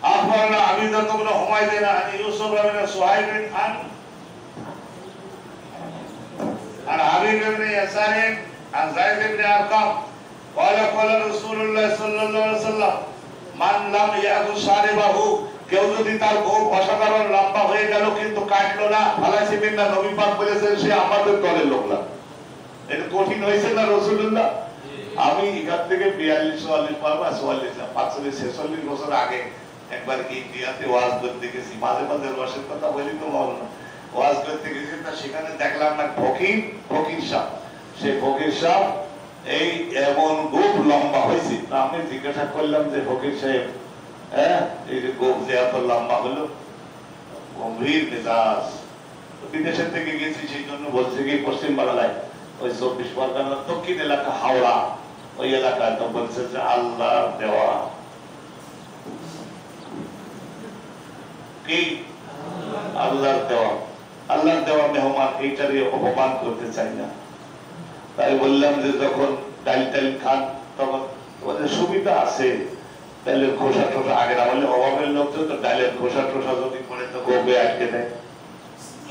أخبرنا عبيدة بن حميد عن يوسف بن صهيب عن عن حبيب بن يسار عن زيد بن أرقم قال قال رسول الله صلى الله عليه وسلم মান লাম ইয়াকুল সারিবাহু কেউ যদি তার গোপ অসাধারণ লম্বা হয়ে গেল কিন্তু কাটলো না ফালাইছিলেন না নবী পাক বলেছেন সে আমাদের দলের লোক না এটা কঠিন হয়েছে না রসুল্লাহ আমি এখান থেকে বিয়াল্লিশ চুয়াল্লিশ পারবো চুয়াল্লিশ না পাঁচচল্লিশ ছেচল্লিশ বছর আগে একবার ইন্ডিয়াতে ওয়াজ করতে গেছি। মাঝে মাঝে রসের কথা বলি তো না। ওয়াজ করতে গেছি তা সেখানে দেখলাম না ফকির ফকির সাহ সে ফকির সাহ এই এমন গোপ লম্বা হয়েছে। তা আমি জিজ্ঞাসা করলাম যে, ফকির সাহেব হ্যাঁ এই যে গোপ যে এত লম্বা হলো, গম্ভীর মেজাজ। বিদেশের থেকে গেছি, সেই জন্য বলছে কি, পশ্চিম বাংলায় ওই চব্বিশ পরগনার দক্ষিণ এলাকা হাওড়া, ওই এলাকায়। তো বলছে যে আল্লাহ দেওয়া। কি? আল্লাহর দেওয়া। আল্লাহর দেওয়া মেহমান, এইটারই অপমান করতে চাই না। তাই বললাম যে যখন টাল খান, তখন তোমাদের সুবিধা আছে। খোসা টোসা আগে না বললে অভাবের লোক তো ডালের খোসা টোসা যদি পড়ে তো গোবে আটকে দেয়।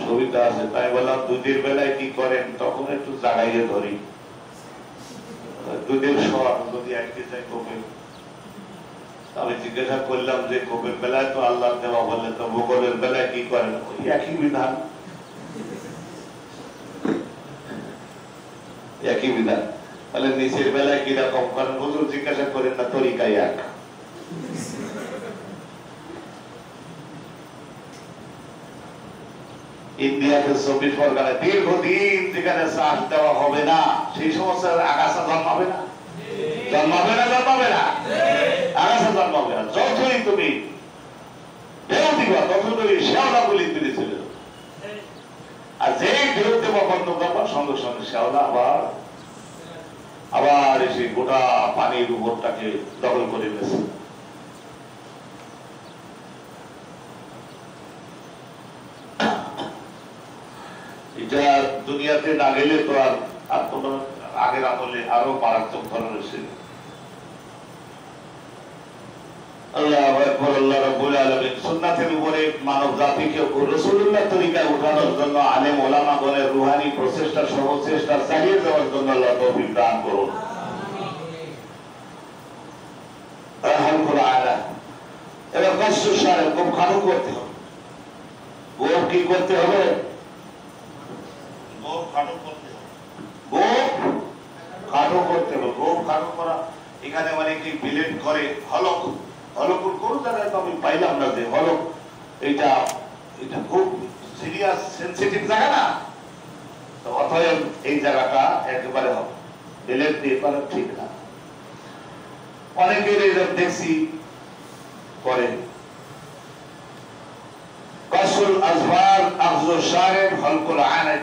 সুবিধা আছে। তাই বললাম, দুধের বেলায় কি করেন? তখন একটু জাগাইয়ে ধরি। দুধের সর যদি আটকে যায় গোবে। আমি জিজ্ঞাসা করলাম যে গোবের বেলায় তো আল্লাহ দেওয়া বললেন তো ভূগোলের বেলায় কি করেন? একই বিধান। একই বিধান। তাহলে নিচের বেলায় কীরকম করেন? হুজুর জিজ্ঞাসা করেন না, তরিকাই এক। ইন্ডিয়াতে চব্বিশ পরগনায় দীর্ঘদিন যেখানে দেওয়া হবে না, সেই সমস্ত আগাছা জন্মাবে না? জন্মাবে না জন্মাবে না? যতই তুমি ঢেউ দিবা চলে আর যেই ঢেউ দেওয়া বন্ধ করবা সঙ্গে সঙ্গে আবার আবার এসে গোটা পানির উপরটাকে দখল করে নিয়েছে। এটা দুনিয়াতে না গেলে তো আর আর আগের আমলে আরও মারাত্মক ধরনের ছিল। আল্লাহ আকবার আল্লাহ রাব্বুল আলামিন। সুন্নাতের উপরে মানব জাতিকে রাসূলুল্লাহ তরিকায় উঠানোর জন্য আলেম ওলামাগণের রুহানি প্রচেষ্টা সর্বচেষ্টা চালিয়ে যাওয়ার জন্য আল্লাহ তৌফিক দান করুন। এবার কষ্ট সারে খুব খাটো করতে হবে। গোপ কি করতে হবে? গোপ খাটো করতে হবে। গোপ খাটো করতে হবে। গোপ খাটো করা এখানে মানে কি বিলেট করে হলক। হলকুর কোন জায়গায় তো আমি পাইলাম না যে হলক এটা এটা খুব সিরিয়াস সেন্সিটিভ জায়গা না। অতএব এই জায়গাটা একেবারে হবে। দিয়ে ঠিক না। অনেকের এরকম দেখছি করে কাসুল সাহেব হলকুল আয়না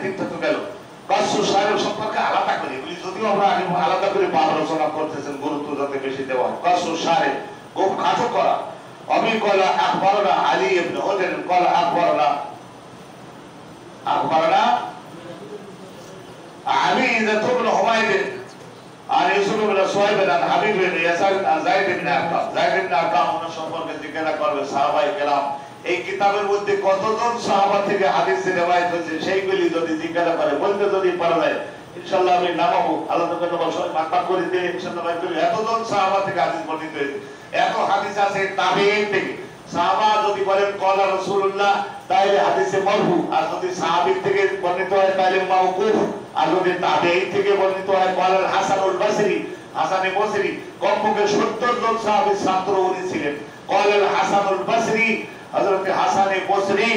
গেল। কাসুল সাহেব সম্পর্কে আলাদা করে। যদিও আমরা আলাদা করে বা আলোচনা করতেছেন, গুরুত্ব যাতে বেশি দেওয়া হয়। কাসুল সাহেব খাটো করা অবি কলা, আকবরনা, আলী ইবনে হুদাইর কলা, আকবরনা। আকবরনা? আলী ইবনে হুমায়দ আর ইউসুফ ইবনে আন হাবিব ইবনে ইয়াসার আন যায়েদ ইবনে আরকাম যায়েদ ইবনে আরকাম ওনার সম্পর্কে জিজ্ঞাসা করবে সাহাবায়ে কেরাম, এই কিতাবের মধ্যে কতজন সাহাবা থেকে হাদিস রিওয়ায়াত হয়েছে? সেইগুলি যদি জিজ্ঞাসা করে, বলতে যদি পারা যায় ইনশাআল্লাহ আমি নামাবো। আলাদা করে নেব সবাই মাথা করে দিয়ে ইনশাআল্লাহ ভাই এতজন সাহাবা থেকে হাদিস বর্ণিত হয়েছে। এত হাদিস আছে তাবেঈন থেকে। সাহাবা যদি বলেন, কলা রাসূলুল্লাহ তাহলে হাদিসে মারফু। আর যদি সাহাবী থেকে বর্ণিত তাহলে মাওকুফ। আর যদি তাবেঈন থেকে বর্ণিত কলার হাসানুল বসরি, হাসানে বসরি। কমপক্ষে 70 জন সাহাবীর ছাত্র উনি ছিলেন। কলার হাসানুল বসরি, হযরত হাসানে বসরি,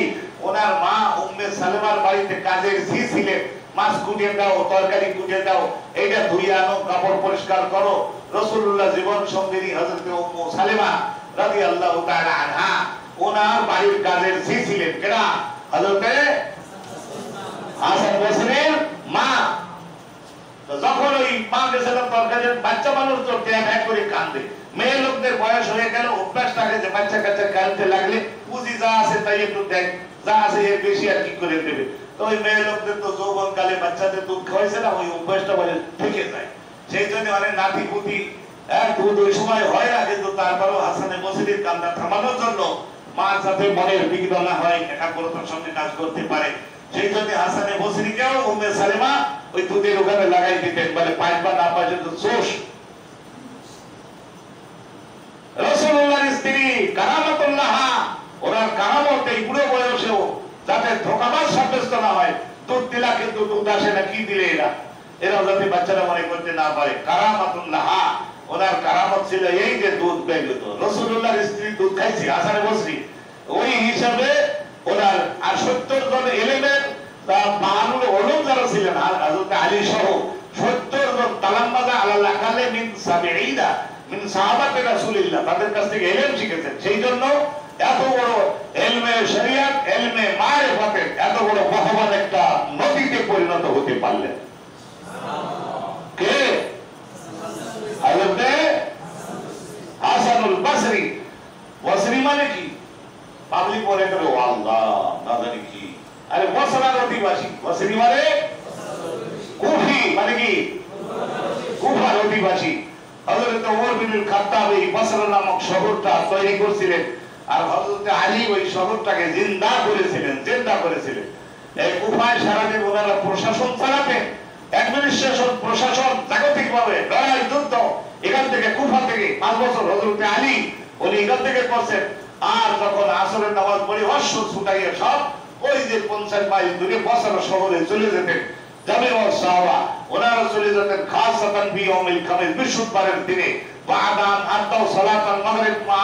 ওনার মা উম্মে সালেমার বাড়িতে কাজের ঝি ছিলেন। মাছ কুটিয়ে দাও, তরকারি কুটিয়ে দাও, এইটা ধুইয়ে আনো, কাপড় পরিষ্কার করো। রসুল্লাহ জীবন সঙ্গিনী হজরত সালেমা রাদিয়াল্লাহু তাআলা আনহা, ওনার বাড়ির কাজের ঝি ছিলেন কেনা? হজরত হাসান বসরির মা যখন ওই মা বাচ্চা মানুষ তো ট্যাপ এক করে কান্দে। মেয়ে লোকদের বয়স হয়ে গেল, অভ্যাস থাকে যে বাচ্চা কাচ্চা কাঁদতে লাগলে পুঁজি যা আছে তাই একটু দেখ, যা আছে এর বেশি আর কি করে দেবে? ওই মেয়ে লোকদের তো যৌবন কালে বাচ্চাদের দুধ খাওয়াইছে না, ওই অভ্যাসটা বলে থেকে যায়। সেই জন্য অনেক নাতি পুতি হ্যাঁ দুধ ওই সময় হয় না, কিন্তু তারপরেও হাসানে বসিরির কান্না থামানোর জন্য মা যাতে মনের বিঘ্ন না হয়, একাগ্রতার সঙ্গে কাজ করতে পারে। সেই জন্য হাসানে বসরিকেও উম্মে সালেমা ওই দুধের ওখানে লাগাই দিতেন, বলে পাঁচ বা না পাঁচ চোষ রসুল্লাহর স্ত্রী কারামতুল্লাহ, ওনার কারামত এই বয়সেও যাতে ধোকাবাজ সাব্যস্ত না হয়, দুধ দিলা কিন্তু দুধ আসে না, কি দিলে এরা? এরা যাতে বাচ্চারা মনে করতে না পারে। কারামাতুল্লাহ, ওনার কারামত ছিল এই যে দুধ পেয়ে যেত রসুল্লাহর স্ত্রী দুধ খাইছে, আসারে বসরি ওই হিসাবে ওনার আর সত্তর জন এলিমেন্ট বাহানুর ওলম যারা ছিলেন হাজরত আলী সহ সত্তর জন তালাম্বাজা আলাল আকালে মিন সাবিঈনা মিন সাহাবাতে রাসূলিল্লাহ, তাদের কাছ থেকে ইলম শিখেছেন। সেই জন্য এত বড় এলমে শরিয়াত, এলমে মারিফাতের এত বড় মহাবান একটা নদীতে পরিণত হতে পারলেন কে? হযরতে হাসানুল বসরি বসরি মানে কি? পাবলিক মনে করে ও না জানি কি। আরে বসরার অধিবাসী। বসরি মানে কুফি মানে কি? কুফার অধিবাসী। হযরত ওমর বিন খাত্তাব বসরা নামক শহরটা তৈরি করেছিলেন। আর হযরত আলী ওই শহরটাকে জিন্দা করেছিলেন জিন্দা করেছিলেন। এই কুফায় সারাদিন ওনারা প্রশাসন চালাতেন অ্যাডমিনিস্ট্রেশন প্রশাসন জাগতিকভাবে লড়াই, যুদ্ধ, এখান থেকে কুফা থেকে পাঁচ বছর হযরত আলী, উনি এখান থেকে করছেন। আর যখন আসরের নামাজ পড়ে অশ্ব ছুটাইয়ে সব ওই যে পঞ্চাশ মাইল দূরে বসানো শহরে চলে যেতেন যাবে সাহাবা, ওনারা চলে যেতেন খাসাতান বি ইয়াউমিল খামিস বৃহস্পতিবারের দিনে। বাদান আদাও সালাতান, মাগরিব, মা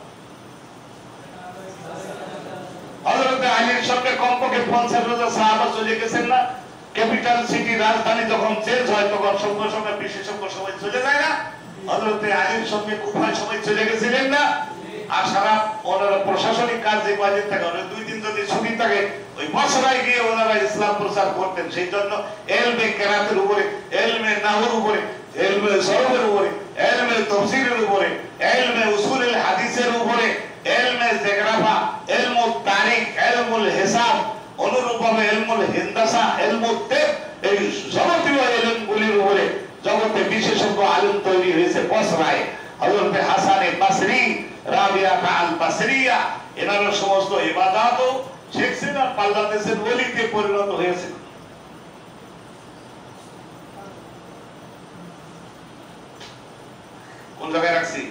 সঙ্গে কমপক্ষে পঞ্চাশ হাজার সাহাবা চলে গেছেন না? ক্যাপিটাল সিটি রাজধানী যখন চেঞ্জ হয়, তখন সঙ্গে সঙ্গে বিশেষজ্ঞ সবাই চলে যায় না। হযরত আলীর সঙ্গে কুফায় সবাই চলে গেছিলেন না। আর সারা ওনারা প্রশাসনিক থাকে দুই দিন যদি ছুটি থাকে, ওই গিয়ে ওনারা ইসলাম প্রচার করতেন। সেই জন্য এলমে কেরাতের উপরে, এলমে নাহুর উপরে, এলমে সরবের উপরে, এলমে তফসিরের উপরে, এলমে হাদিসের উপরে এলমে জেগ্রাফা, এলমুল তারিখ জগতে বিশেষজ্ঞ আলেম তৈরি হয়েছে বসরায়। হাসানে বাসরি, রাবিয়া এনারা সমস্ত ইবাদতও শিখছেন আর বাংলাদেশের ওলিতে পরিণত হয়েছে। কোন জায়গায় রাখছি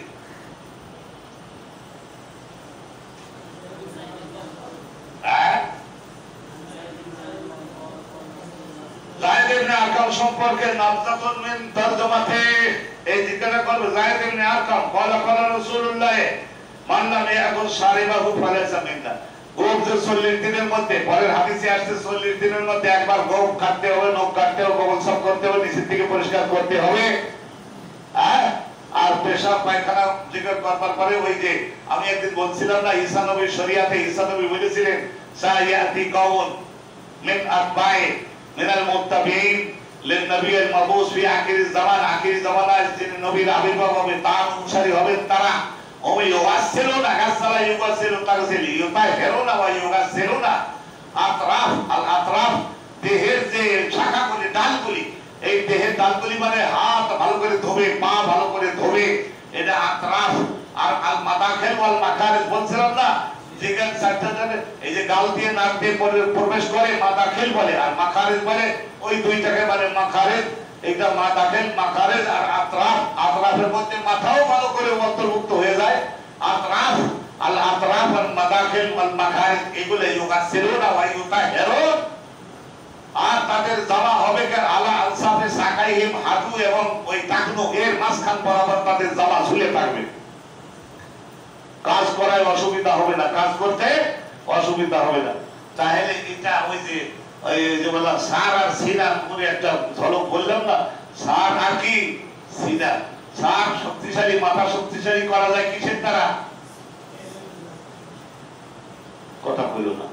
হ্যাঁ? জায়েদ সম্পর্কে নাবজাতুন তরজমাতে এই জিজ্ঞাসা করবে জায়েদ ইবনে আরকাম ক্বালা ক্বালা রাসূলুল্লাহ লাম ইয়াকুল শারিবাহু ফালাইসা মিন্না গোপ যে 40 দিনের মধ্যে, পরের হাদিসে আসছে 40 দিনের মধ্যে একবার গোপ কাটতে হবে, নখ কাটতে হবে, গোবর সাফ করতে হবে, নিচের থেকে পরিষ্কার করতে হবে। হ্যাঁ? আর পায়খানা পরে ওই যে আমি একদিন বলছিলাম না, ঈসা নবীর শরিয়াতে, ঈসা বলেছিলেন লিন-নবী আল-মাবুস ফি আখির জামান, আখির জামানায় যিনি নবীর আবির্ভাব হবে, তার অনুসারী হবেন তারা। ওই ইউগাসিলুনা গাসালা ইউগাসিলু তাগসিল ইউতাহিরুনা ওয়া ইউগাসিলুনা আতরাফ, আল আতরাফ, দেহের যে শাখাগুলি, ডালগুলি, এই দেহের ডালগুলি মানে হাত ভালো করে ধোবে, পা ভালো করে ধোবে। এটা আতরাফ আর আল মাদাখিল ওয়াল মাখারিজ বলছিলাম না যেখানে চারটা জানে, এই যে গাল দিয়ে নাক দিয়ে প্রবেশ করে মাদাখিল বলে, আর মাখারিজ বলে, ওই দুইটাকে মানে মাখারিজ এটা মাদাখিল মাখারিজ আর আতরাফ। আতরাফের মধ্যে মাথাও ভালো করে অন্তর্ভুক্ত হয়ে যায়। আতরাফ, আল আতরাফ আল এগুলো আর তাদের জামা হবে কে আলা আলসাফে সাকাইহিম হাজু এবং ওই টাকনো এর মাঝখান বরাবর তাদের জামা ঝুলে থাকবে। কাজ করায় অসুবিধা হবে না। কাজ করতে অসুবিধা হবে না। তাহলে এটা ওই যে ওই যে বললাম সার আর সিনার করে একটা ঝলক বললাম না? সার আর কি? সিনার। সার শক্তিশালী মাথা শক্তিশালী করা যায় কিসের দ্বারা? কথা হইল না।